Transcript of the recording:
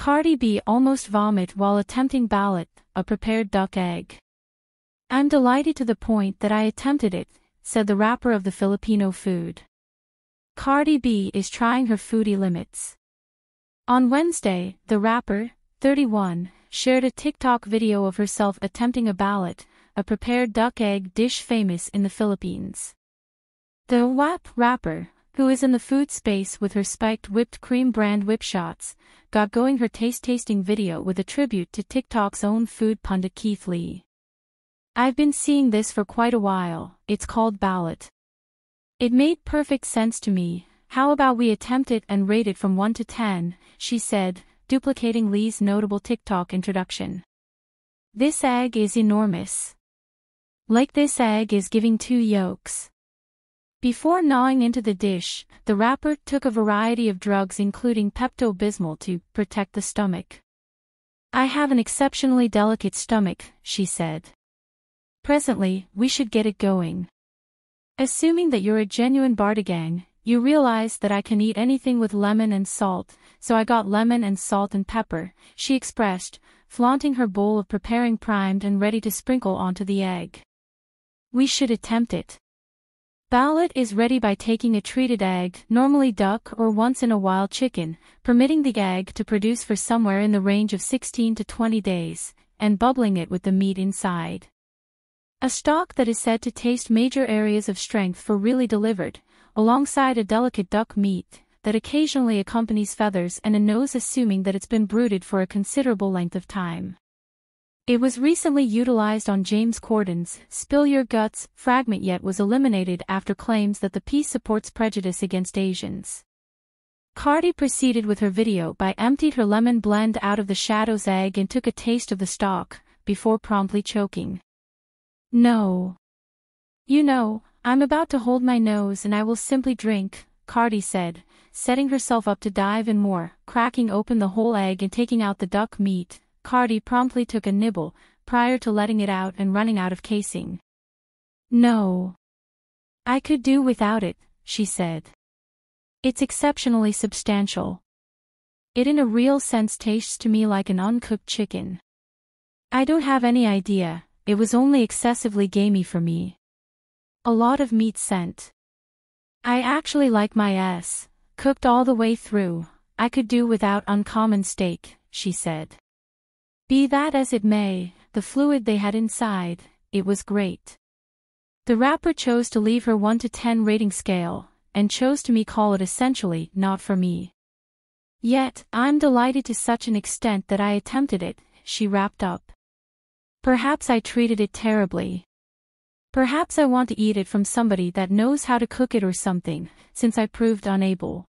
Cardi B almost vomit while attempting balut, a prepared duck egg. I'm delighted to the point that I attempted it, said the rapper of the Filipino food. Cardi B is trying her foodie limits. On Wednesday, the rapper, 31, shared a TikTok video of herself attempting a balut, a prepared duck egg dish famous in the Philippines. The WAP rapper, who is in the food space with her spiked whipped cream brand Whipshots, got going her taste tasting video with a tribute to TikTok's own food pundit Keith Lee. I've been seeing this for quite a while, it's called balut. It made perfect sense to me, how about we attempt it and rate it from 1 to 10, she said, duplicating Lee's notable TikTok introduction. This egg is enormous. Like this egg is giving two yolks. Before gnawing into the dish, the rapper took a variety of drugs including Pepto-Bismol to protect the stomach. I have an exceptionally delicate stomach, she said. Presently, we should get it going. Assuming that you're a genuine Bardigang, you realize that I can eat anything with lemon and salt, so I got lemon and salt and pepper, she expressed, flaunting her bowl of preparing primed and ready to sprinkle onto the egg. We should attempt it. Balut is ready by taking a treated egg, normally duck or once in a while chicken, permitting the egg to produce for somewhere in the range of 16 to 20 days, and bubbling it with the meat inside. A stock that is said to taste major areas of strength for really delivered, alongside a delicate duck meat, that occasionally accompanies feathers and a nose assuming that it's been brooded for a considerable length of time. It was recently utilized on James Corden's Spill Your Guts fragment yet was eliminated after claims that the piece supports prejudice against Asians. Cardi proceeded with her video by emptied her lemon blend out of the Shadow's egg and took a taste of the stock, before promptly choking. No. You know, I'm about to hold my nose and I will simply drink, Cardi said, setting herself up to dive in more, cracking open the whole egg and taking out the duck meat, Cardi promptly took a nibble, prior to letting it out and running out of casing. No. I could do without it, she said. It's exceptionally substantial. It in a real sense tastes to me like an uncooked chicken. I don't have any idea, it was only excessively gamey for me. A lot of meat scent. I actually like my S, cooked all the way through, I could do without uncommon steak, she said. Be that as it may, the fluid they had inside, it was great. The rapper chose to leave her 1 to 10 rating scale, and chose to me call it essentially not for me. Yet, I'm delighted to such an extent that I attempted it, she wrapped up. Perhaps I treated it terribly. Perhaps I want to eat it from somebody that knows how to cook it or something, since I proved unable.